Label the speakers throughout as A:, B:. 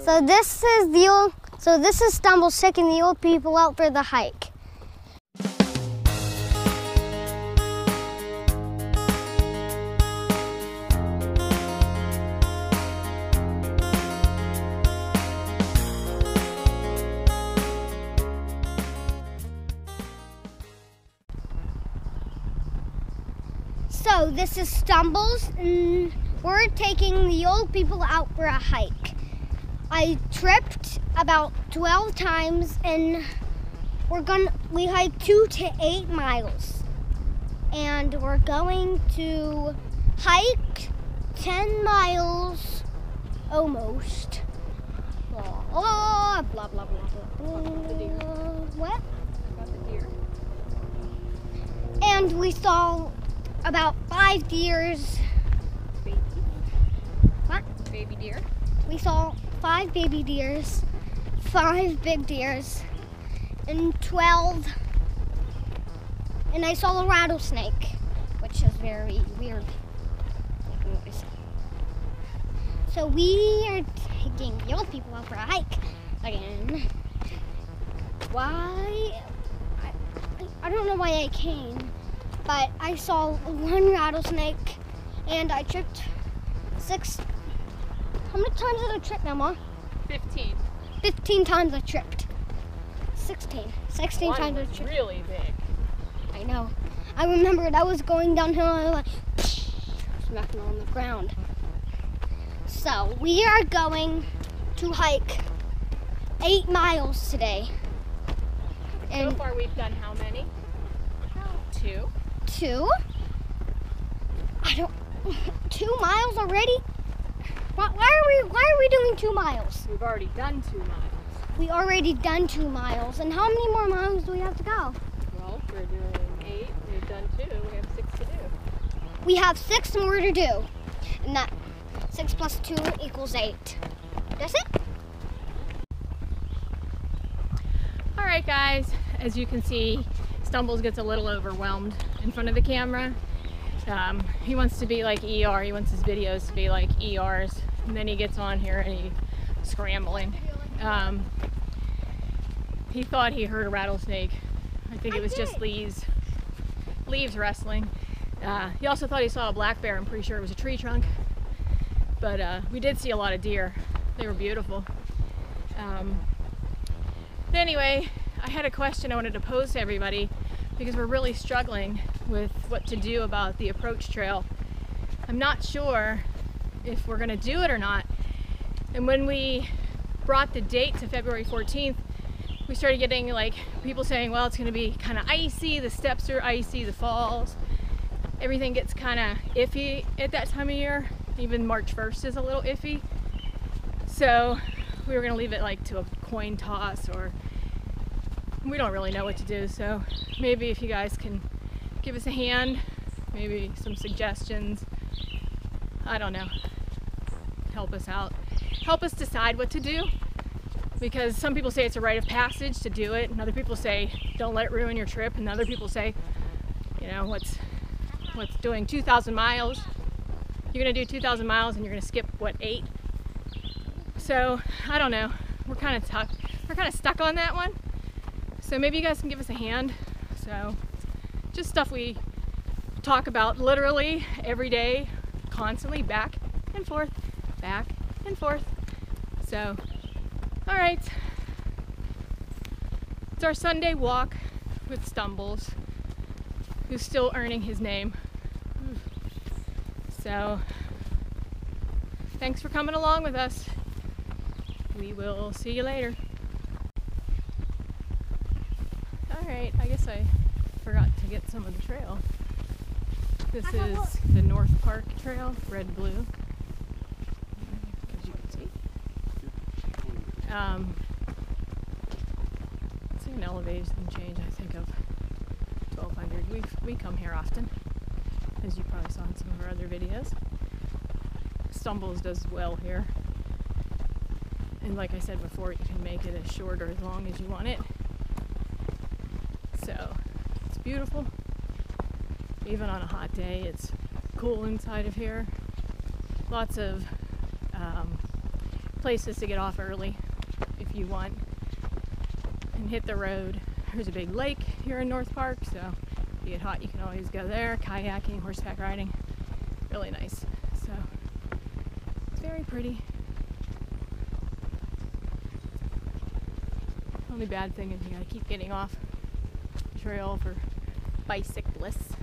A: So this is the old. So this is Stumbles taking the old people out for the hike. So this is Stumbles, and we're taking the old people out for a hike. I tripped about 12 times, and we're gonna we hiked two to eight miles, and we're going to hike 10 miles almost. Blah blah blah blah blah. blah. What? And we saw about five deers.
B: Baby,
A: What?
B: baby deer.
A: We saw five baby deers, five big deers, and 12. And I saw a rattlesnake, which is very weird. So we are taking the old people out for a hike again. Why? I, I don't know why I came, but I saw one rattlesnake and I tripped six. How many times did I trip, Mama?
B: 15.
A: 15 times I tripped. 16. 16
B: One
A: times I tripped.
B: really big.
A: I know. I remembered I was going downhill and I was like smacking on the ground. So we are going to hike eight miles today.
B: so far we've done how many? Two.
A: two? I don't two miles already? Why, why are we why are we doing two miles?
B: We've already done two miles.
A: We already done two miles, and how many more miles do we have to go?
B: Well, we're doing eight. We've done two. We have six to do.
A: We have six more to do, and that six plus two equals eight. Does it?
B: All right, guys. As you can see, Stumbles gets a little overwhelmed in front of the camera. Um, he wants to be like ER. He wants his videos to be like ERs. And then he gets on here and he's scrambling. Um, he thought he heard a rattlesnake. I think it was just leaves, leaves rustling. Uh, he also thought he saw a black bear. I'm pretty sure it was a tree trunk. But uh, we did see a lot of deer. They were beautiful. Um, but anyway, I had a question I wanted to pose to everybody because we're really struggling with what to do about the approach trail. I'm not sure if we're going to do it or not. And when we brought the date to February 14th, we started getting like people saying, well, it's going to be kind of icy, the steps are icy, the falls. Everything gets kind of iffy at that time of year. Even March 1st is a little iffy. So we were going to leave it like to a coin toss or we don't really know what to do. So maybe if you guys can give us a hand, maybe some suggestions. I don't know. Help us out. Help us decide what to do. Because some people say it's a rite of passage to do it, and other people say don't let it ruin your trip, and other people say, you know, what's what's doing 2,000 miles. You're gonna do 2,000 miles and you're gonna skip what eight? So I don't know. We're kind of stuck. We're kind of stuck on that one. So maybe you guys can give us a hand. So just stuff we talk about literally every day, constantly, back and forth, back and forth. So, all right. It's our Sunday walk with Stumbles, who's still earning his name. So, thanks for coming along with us. We will see you later. All right, I guess I forgot to get some of the trail. This is the North Park Trail, red blue, as you can see. Um, it's an elevation change, I think, of 1200. We we come here often, as you probably saw in some of our other videos. Stumbles does well here. And like I said before, you can make it as short or as long as you want it. So it's beautiful. Even on a hot day, it's cool inside of here. Lots of um, places to get off early if you want and hit the road. There's a big lake here in North Park, so if you get hot, you can always go there. Kayaking, horseback riding, really nice. So it's very pretty. Only bad thing is you gotta keep getting off trail for bicyclists,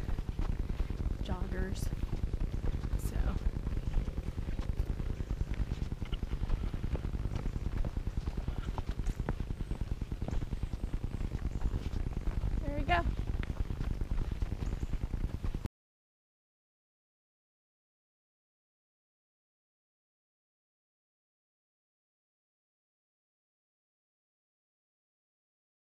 B: joggers.